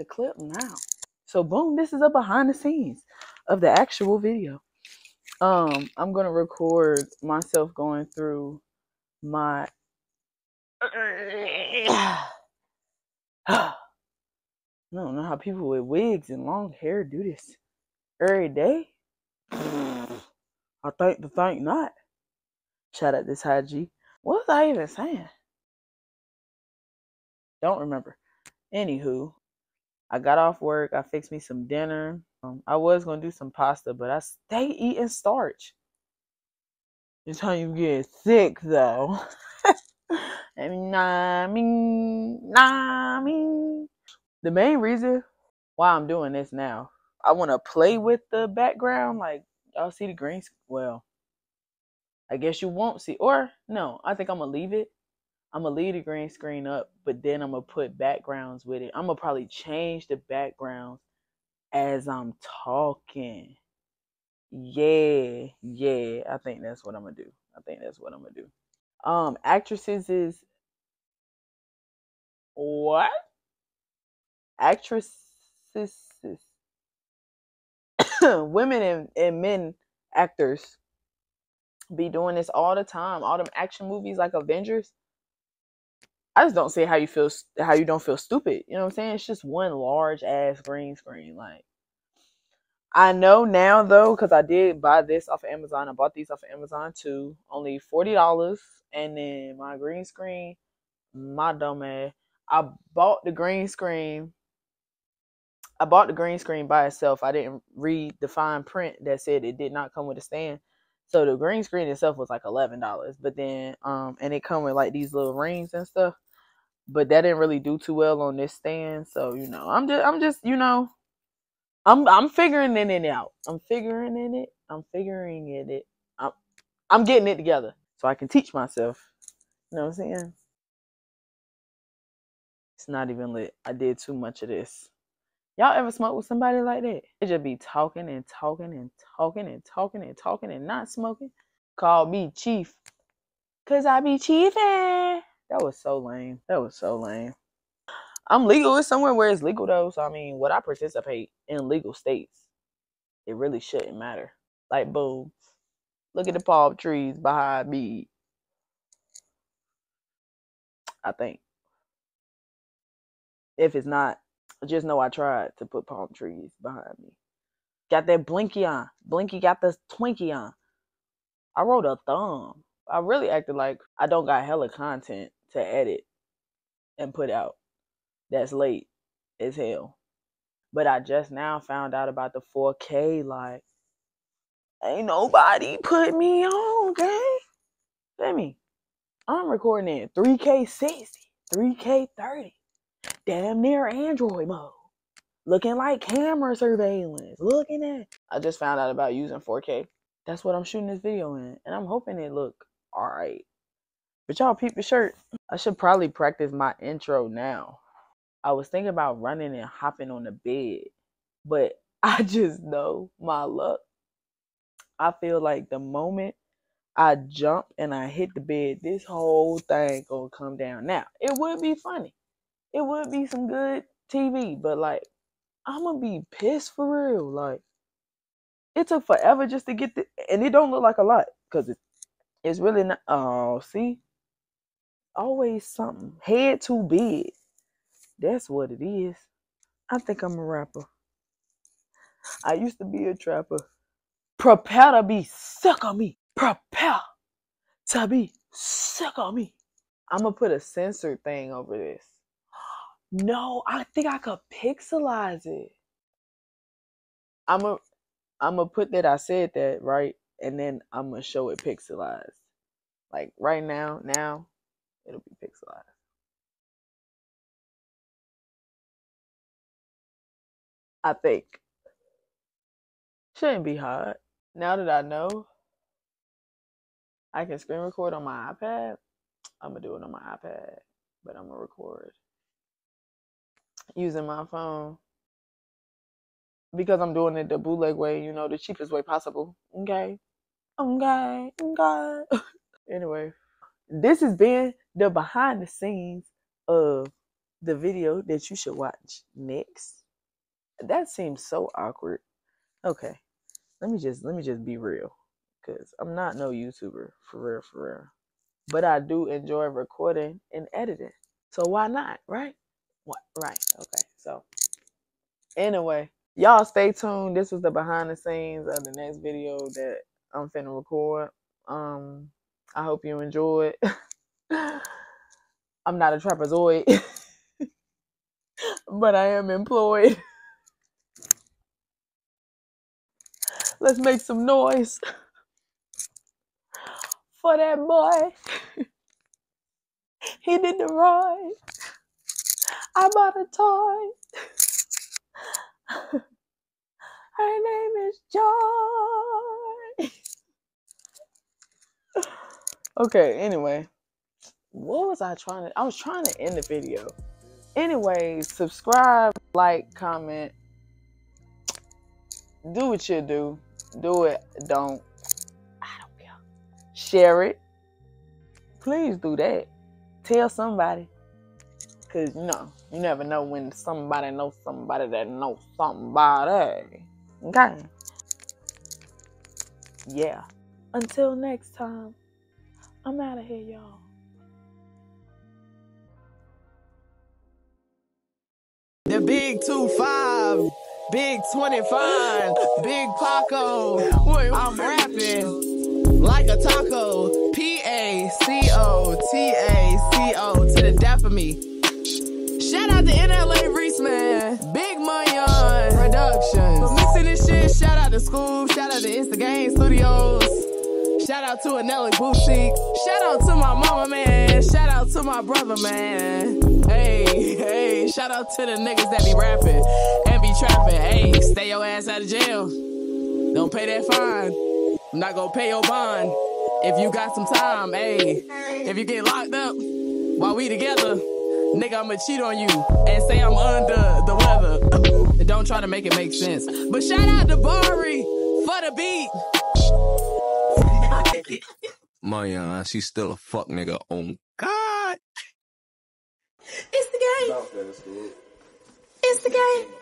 the clip now. So boom, this is a behind the scenes of the actual video. Um, I'm gonna record myself going through my I don't know how people with wigs and long hair do this every day. I think the think not. Shout out this high G. What was I even saying? Don't remember. Anywho, I got off work. I fixed me some dinner. Um, I was gonna do some pasta, but I stay eating starch. It's how you get sick, though. and nah, me, nah, me. The main reason why I'm doing this now, I want to play with the background. Like y'all see the green. Well, I guess you won't see. Or no, I think I'm gonna leave it. I'm gonna leave the green screen up, but then I'm gonna put backgrounds with it. I'm gonna probably change the backgrounds as I'm talking. Yeah, yeah. I think that's what I'm gonna do. I think that's what I'm gonna do. Um, actresses is what? Actresses, women and, and men actors be doing this all the time. All them action movies like Avengers. I just don't see how you feel how you don't feel stupid. You know what I'm saying? It's just one large ass green screen. Like I know now though, because I did buy this off of Amazon. I bought these off of Amazon too. Only forty dollars. And then my green screen, my dumb ass. I bought the green screen. I bought the green screen by itself. I didn't read the fine print that said it did not come with a stand. So the green screen itself was like eleven dollars, but then um and it come with like these little rings and stuff. But that didn't really do too well on this stand. So you know, I'm just I'm just you know, I'm I'm figuring it, it out. I'm figuring in it. I'm figuring it. it I'm I'm getting it together so I can teach myself. You know what I'm saying? It's not even lit. I did too much of this. Y'all ever smoke with somebody like that? They just be talking and talking and talking and talking and talking and not smoking. Call me chief. Cause I be chiefing. That was so lame. That was so lame. I'm legal. It's somewhere where it's legal though. So I mean, would I participate in legal states? It really shouldn't matter. Like boom. Look at the palm trees behind me. I think. If it's not, just know I tried to put palm trees behind me. Got that blinky on. Blinky got the twinkie on. I wrote a thumb. I really acted like I don't got hella content to edit and put out. That's late as hell. But I just now found out about the 4K. Like, ain't nobody put me on, gang. Let me. I'm recording in 3K 60, 3K 30 damn near Android mode. Looking like camera surveillance. Looking at. I just found out about using 4K. That's what I'm shooting this video in. And I'm hoping it look alright. But y'all peep the shirt. I should probably practice my intro now. I was thinking about running and hopping on the bed. But I just know my luck. I feel like the moment I jump and I hit the bed, this whole thing gonna come down. Now, it would be funny it would be some good TV, but like I'm gonna be pissed for real. Like it took forever just to get the, and it don't look like a lot because it, it's really not. Oh, see, always something head too big. That's what it is. I think I'm a rapper. I used to be a trapper. Prepare to be sick of me. Prepare to be sick of me. I'm gonna put a censored thing over this. No, I think I could pixelize it. I'm a I'm gonna put that I said that right, and then I'm gonna show it pixelized. Like right now, now it'll be pixelized. I think shouldn't be hard. Now that I know I can screen record on my iPad, I'm gonna do it on my iPad, but I'm gonna record using my phone because I'm doing it the bootleg way, you know, the cheapest way possible. Okay. Okay. Okay. anyway, this has been the behind the scenes of the video that you should watch next. That seems so awkward. Okay. Let me just let me just be real. Cause I'm not no YouTuber for real, for real. But I do enjoy recording and editing. So why not? Right? What right. Okay. So anyway, y'all stay tuned. This is the behind the scenes of the next video that I'm finna record. Um I hope you enjoy it. I'm not a trapezoid, but I am employed. Let's make some noise for that boy. he did the right. I bought a toy. Her name is Joy. Okay, anyway. What was I trying to I was trying to end the video. Anyway, subscribe, like, comment. Do what you do. Do it. Don't. I don't care. Share it. Please do that. Tell somebody. Cause you know, you never know when somebody knows somebody that knows somebody. Okay. Yeah. Until next time, I'm out of here, y'all. The big two five, big twenty five, big Paco. I'm rapping like a taco. P A C O T A C O to the death of me. Shout out to NLA Reese, man. Big money on productions. Mixing this shit, shout out to school. Shout out to Insta Game Studios. Shout out to Anelli Boutique. Shout out to my mama, man. Shout out to my brother, man. Hey, hey. Shout out to the niggas that be rapping and be trapping. Hey, stay your ass out of jail. Don't pay that fine. I'm not gonna pay your bond. If you got some time, hey. If you get locked up while we together, nigga, I'ma cheat on you and say I'm under the weather. And don't try to make it make sense. But shout out to Bari for the beat. Mayan, she's still a fuck nigga. Oh God. It's the game. It's the game.